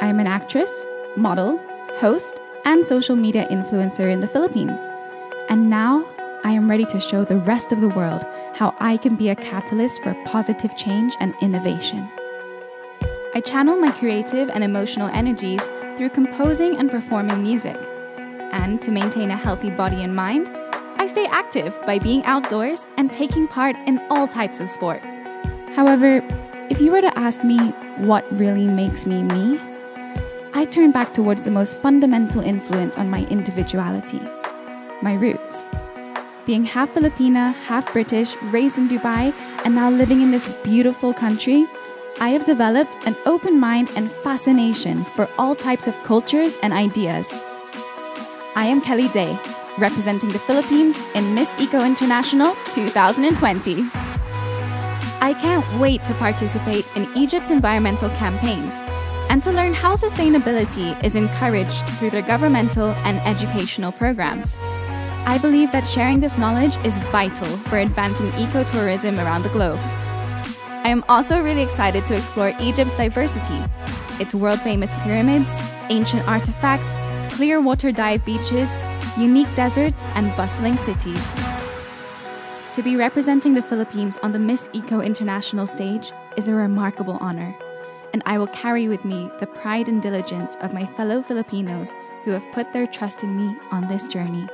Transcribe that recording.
I am an actress, model, host, and social media influencer in the Philippines. And now I am ready to show the rest of the world how I can be a catalyst for positive change and innovation. I channel my creative and emotional energies through composing and performing music. And to maintain a healthy body and mind, I stay active by being outdoors and taking part in all types of sport. However, if you were to ask me what really makes me me, I turn back towards the most fundamental influence on my individuality my roots. Being half Filipina, half British, raised in Dubai, and now living in this beautiful country, I have developed an open mind and fascination for all types of cultures and ideas. I am Kelly Day, representing the Philippines in Miss Eco International 2020. I can't wait to participate in Egypt's environmental campaigns and to learn how sustainability is encouraged through their governmental and educational programs. I believe that sharing this knowledge is vital for advancing ecotourism around the globe. I am also really excited to explore Egypt's diversity, its world famous pyramids, ancient artifacts, clear water dive beaches, unique deserts, and bustling cities. To be representing the Philippines on the Miss Eco International stage is a remarkable honor, and I will carry with me the pride and diligence of my fellow Filipinos who have put their trust in me on this journey.